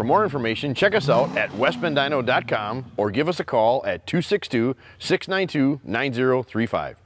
For more information, check us out at westbendino.com or give us a call at 262 692 9035.